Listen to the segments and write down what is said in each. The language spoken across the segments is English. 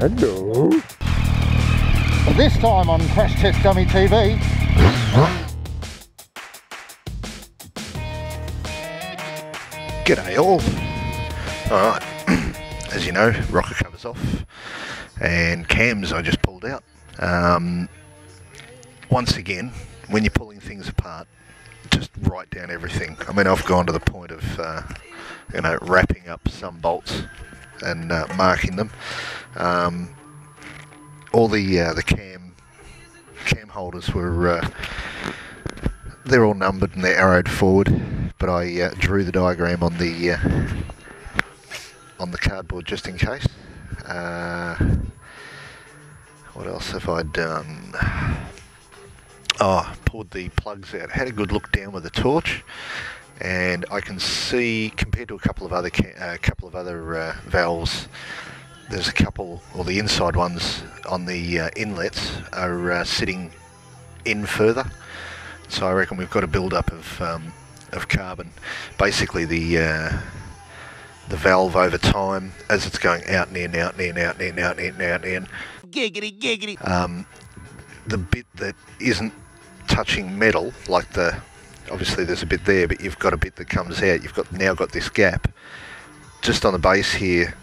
Hello. This time on Crash Test Dummy TV. G'day all. Alright, as you know, rocker covers off and cams I just pulled out. Um, once again, when you're pulling things apart, just write down everything. I mean, I've gone to the point of, uh, you know, wrapping up some bolts and uh, marking them. Um, all the uh, the cam cam holders were uh, they're all numbered and they're arrowed forward, but I uh, drew the diagram on the uh, on the cardboard just in case. Uh, what else have I done? Oh, pulled the plugs out. Had a good look down with the torch, and I can see compared to a couple of other ca- uh, couple of other valves, there's a couple, or the inside ones on the uh, inlets are uh, sitting in further. So I reckon we've got a build up of um, of carbon. Basically, the uh, the valve over time, as it's going out and in, out and in, out and in, out and in, out and in, Giggity, giggity. um, the bit that isn't touching metal, like the obviously there's a bit there, but you've got a bit that comes out. You've got now got this gap. Just on the base here,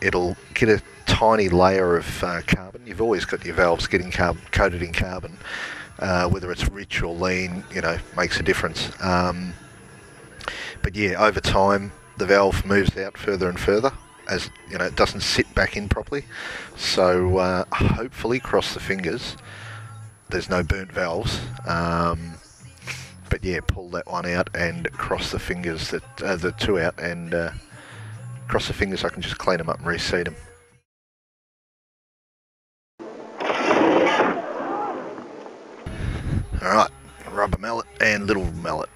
it'll get a tiny layer of uh, carbon. You've always got your valves getting coated in carbon, uh, whether it's rich or lean, you know, makes a difference. Um, but yeah, over time, the valve moves out further and further as you know it doesn't sit back in properly. So uh, hopefully, cross the fingers, there's no burnt valves. Um, but yeah, pull that one out and cross the fingers that uh, the two out and uh, cross the fingers. I can just clean them up and reseed them. All right, rubber mallet and little mallet.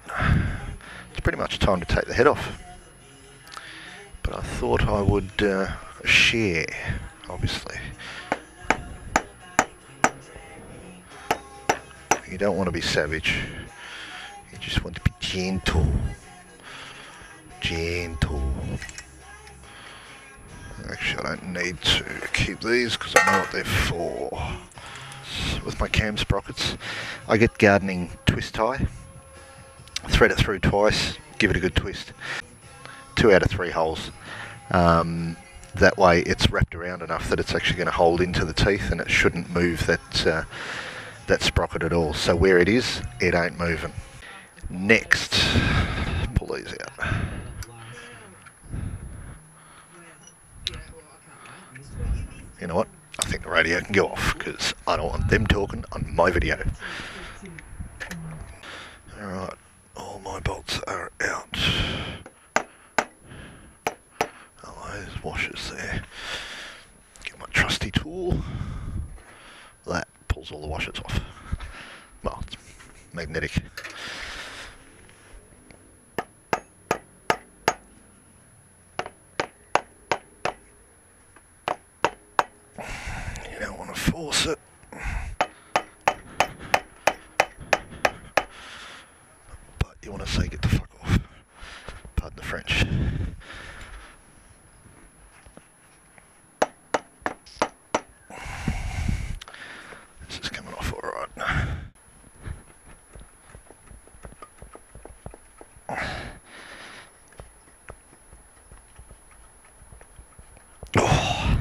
It's pretty much time to take the head off. But I thought I would uh, share, obviously. You don't want to be savage. You just want to be gentle. Gentle. Actually, I don't need to keep these because I know what they're for. With my cam sprockets, I get gardening twist tie. Thread it through twice, give it a good twist. Two out of three holes. Um, that way it's wrapped around enough that it's actually going to hold into the teeth and it shouldn't move that uh, that sprocket at all. So where it is, it ain't moving. Next, pull these out. You know what? I think the radio can go off because I don't want them talking on my video. Alright, all my bolts are out. Oh, there's washers there. Get my trusty tool. That pulls all the washers off. Well, it's magnetic. You don't want to force it. But you want to say get the fuck off. Pardon the French. This is coming off alright. Oh.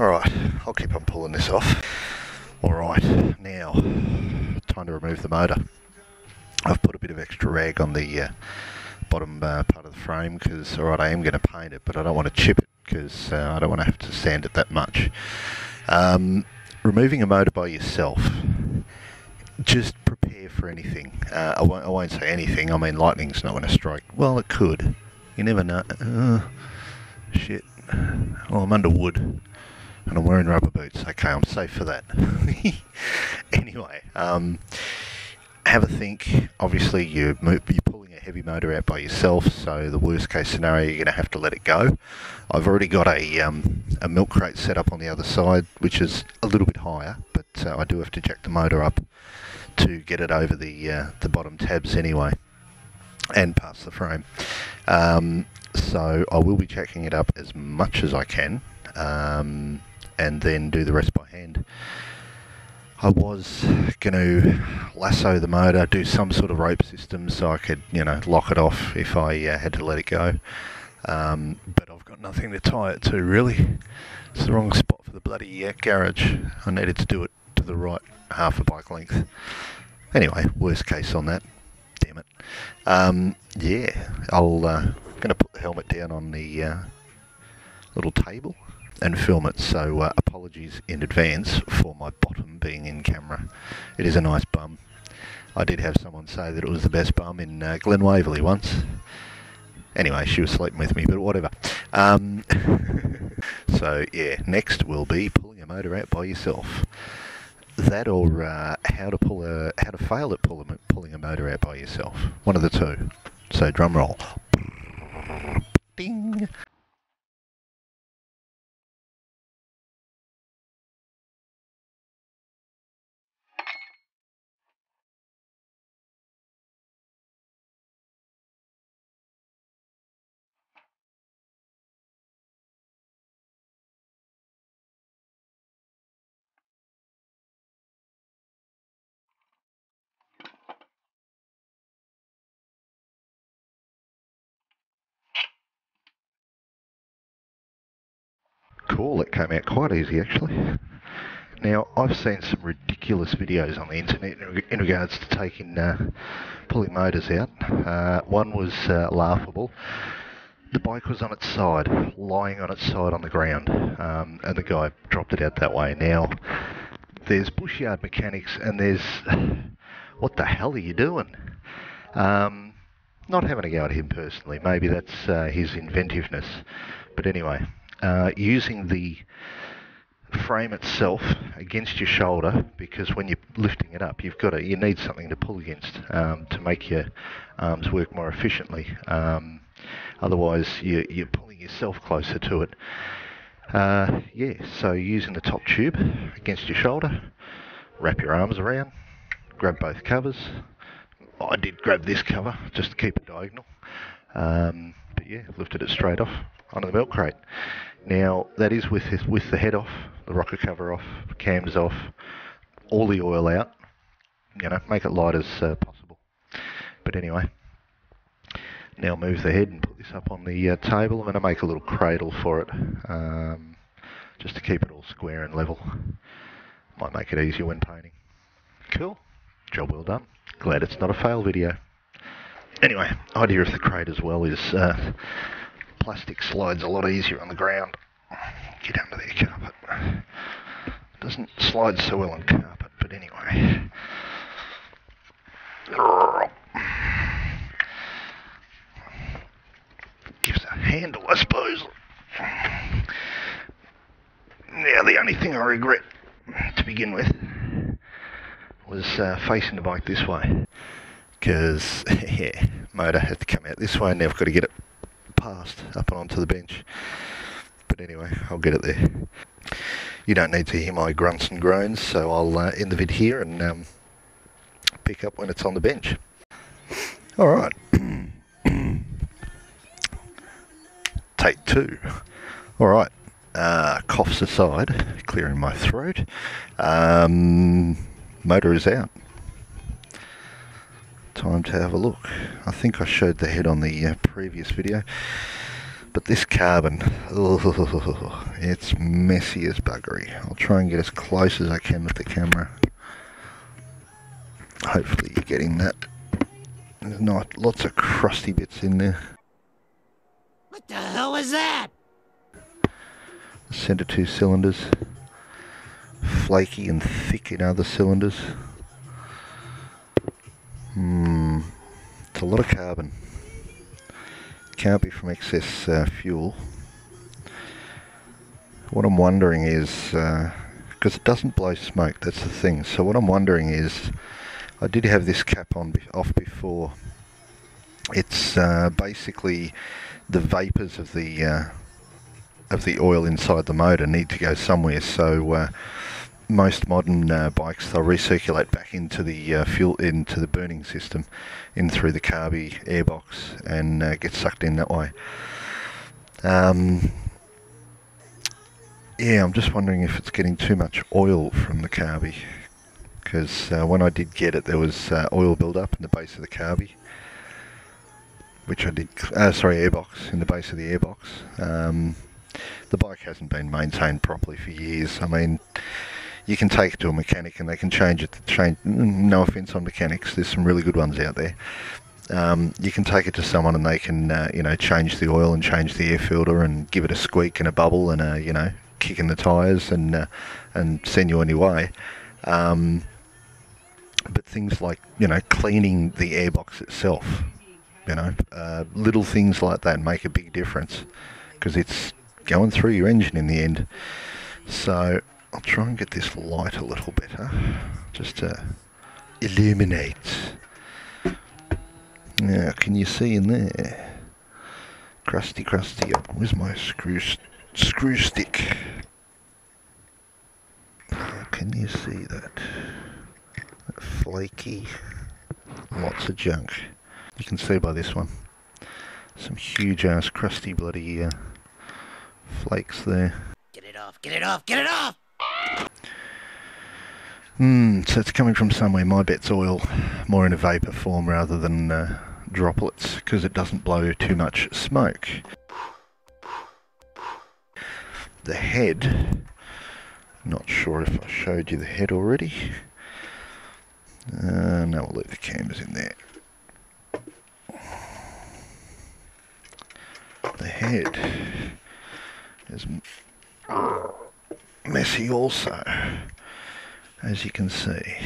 Alright, I'll keep on pulling this off. Alright, now, time to remove the motor. I've put a bit of extra rag on the uh, bottom uh, part of the frame because, alright, I am going to paint it, but I don't want to chip it because uh, I don't want to have to sand it that much. Um, removing a motor by yourself, just prepare for anything. Uh, I, won't, I won't say anything, I mean, lightning's not going to strike. Well, it could. You never know. Uh, shit. Well, I'm under wood and I'm wearing rubber boots. Okay, I'm safe for that. anyway, um, have a think. Obviously, you you're pulling a heavy motor out by yourself, so the worst case scenario, you're going to have to let it go. I've already got a um, a milk crate set up on the other side, which is a little bit higher, but uh, I do have to jack the motor up to get it over the uh, the bottom tabs anyway, and past the frame. Um, so I will be jacking it up as much as I can. Um, and then do the rest by hand. I was going to lasso the motor, do some sort of rope system so I could, you know, lock it off if I uh, had to let it go. Um, but I've got nothing to tie it to really. It's the wrong spot for the bloody uh, garage. I needed to do it to the right half a bike length. Anyway, worst case on that. Damn it. Um, yeah, I'll uh, going to put the helmet down on the uh, little table and film it. So uh, apologies in advance for my bottom being in camera. It is a nice bum. I did have someone say that it was the best bum in uh, Glen Waverley once. Anyway, she was sleeping with me, but whatever. Um, so yeah, next will be pulling a motor out by yourself. That or uh, how to pull a how to fail at pull a, pulling a motor out by yourself. One of the two. So drum roll. Ding. Cool, that came out quite easy actually. Now, I've seen some ridiculous videos on the internet in regards to taking, uh, pulling motors out. Uh, one was uh, laughable. The bike was on its side, lying on its side on the ground, um, and the guy dropped it out that way. Now, there's bushyard mechanics, and there's what the hell are you doing? Um, not having a go at him personally. Maybe that's uh, his inventiveness. But anyway, uh, using the frame itself against your shoulder because when you're lifting it up you've got to you need something to pull against um, to make your arms work more efficiently. Um, otherwise you, you're pulling yourself closer to it. Uh, yeah so using the top tube against your shoulder wrap your arms around grab both covers. I did grab this cover just to keep it diagonal. Um, but yeah lifted it straight off onto the milk crate now that is with with the head off, the rocker cover off, cams off, all the oil out. You know, make it light as uh, possible. But anyway, now move the head and put this up on the uh, table. I'm going to make a little cradle for it, um, just to keep it all square and level. Might make it easier when painting. Cool. Job well done. Glad it's not a fail video. Anyway, idea of the crate as well is uh, plastic slides a lot easier on the ground. Get under there, carpet. Doesn't slide so well on carpet, but anyway. Gives a handle, I suppose. Now, the only thing I regret to begin with was uh, facing the bike this way. Because, yeah, motor had to come out this way and now I've got to get it past up and onto the bench. But anyway, I'll get it there. You don't need to hear my grunts and groans, so I'll uh, end the vid here and um, pick up when it's on the bench. Alright. Take two. Alright. Uh, coughs aside, clearing my throat. Um, motor is out time to have a look. I think I showed the head on the uh, previous video. But this carbon, oh, it's messy as buggery. I'll try and get as close as I can with the camera. Hopefully you're getting that. There's not lots of crusty bits in there. What the hell is that? Center two cylinders. Flaky and thick in other cylinders. Hmm, a lot of carbon. Can't be from excess uh, fuel. What I'm wondering is, because uh, it doesn't blow smoke, that's the thing. So what I'm wondering is, I did have this cap on off before. It's uh, basically the vapors of the uh, of the oil inside the motor need to go somewhere. So uh, most modern uh, bikes they'll recirculate back into the uh, fuel into the burning system in through the carby airbox and uh, get sucked in that way um, yeah, I'm just wondering if it's getting too much oil from the carby. Because uh, when I did get it, there was uh, oil buildup in the base of the carby. Which I did, uh, sorry, airbox, in the base of the airbox. Um, the bike hasn't been maintained properly for years. I mean, you can take it to a mechanic and they can change it. Change. No offense on mechanics, there's some really good ones out there. Um, you can take it to someone and they can, uh, you know, change the oil and change the air filter and give it a squeak and a bubble and a, you know, kick in the tyres and uh, and send you on your way. Um, but things like, you know, cleaning the airbox itself, you know, uh, little things like that make a big difference because it's going through your engine in the end. So I'll try and get this light a little better, just to illuminate. Now, can you see in there? Crusty, crusty. Oh, where's my screw screw stick? Can you see that? that? Flaky. Lots of junk. You can see by this one. Some huge ass crusty bloody uh, flakes there. Get it off, get it off, get it off! Hmm, so it's coming from somewhere. My bet's oil, more in a vapour form rather than uh, droplets, because it doesn't blow too much smoke. The head, not sure if I showed you the head already. Uh, no, we'll leave the cameras in there. The head is messy also, as you can see.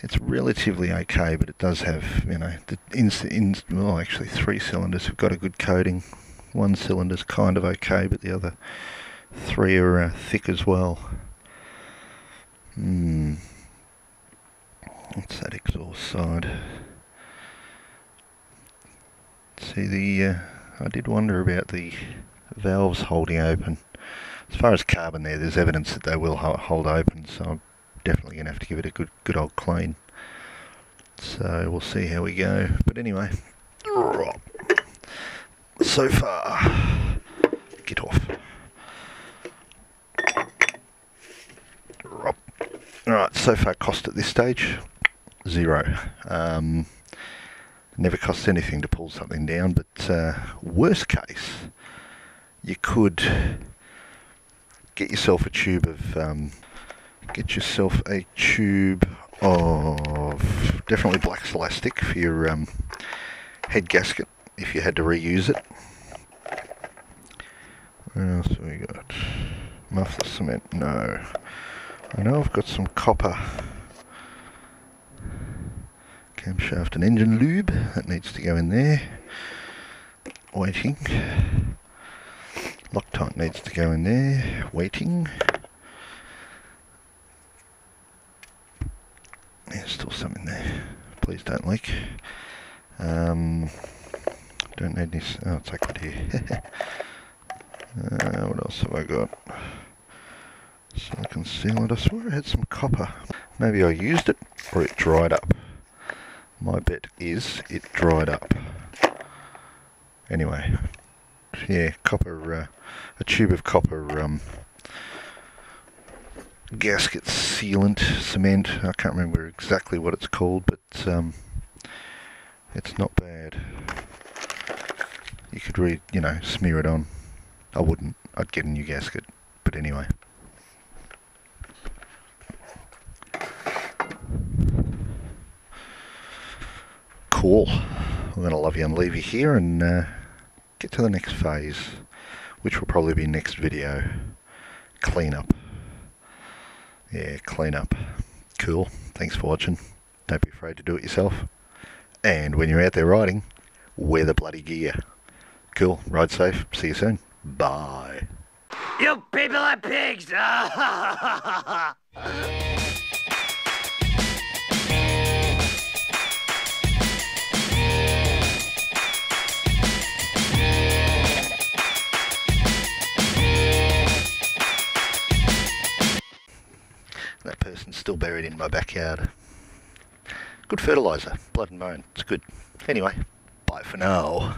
It's relatively okay, but it does have, you know, the in, in well, actually three cylinders have got a good coating. One cylinder's kind of okay, but the other three are uh, thick as well. Hmm. What's that exhaust side? See the, uh, I did wonder about the valves holding open. As far as carbon there, there's evidence that they will hold open, so I'm definitely going to have to give it a good, good old clean. So we'll see how we go. But anyway, so far, get off. Alright, so far cost at this stage, zero. Um, never costs anything to pull something down, but uh, worst case, you could get yourself a tube of um, get yourself a tube of definitely black Silastic for your um, head gasket if you had to reuse it. What else have we got? Muffler cement? No. I know I've got some copper camshaft and engine lube that needs to go in there. Waiting. Loctite needs to go in there, waiting. There's still some in there. Please don't leak. Um, don't need this. Oh, it's liquid here. uh, what else have I got? Silicon sealant. I swear I had some copper. Maybe I used it or it dried up. My bet is it dried up. Anyway, yeah, copper, uh, a tube of copper um, gasket sealant cement. I can't remember exactly what it's called, but um, it's not bad. You could read, you know, smear it on. I wouldn't. I'd get a new gasket, but anyway. Cool. I'm going to love you and leave you here and. Uh, get to the next phase, which will probably be next video. Cleanup. Yeah, cleanup. Cool. Thanks for watching. Don't be afraid to do it yourself. And when you're out there riding, wear the bloody gear. Cool. Ride safe. See you soon. Bye. You people are pigs! still buried in my backyard. Good fertiliser, blood and bone, it's good. Anyway, bye for now.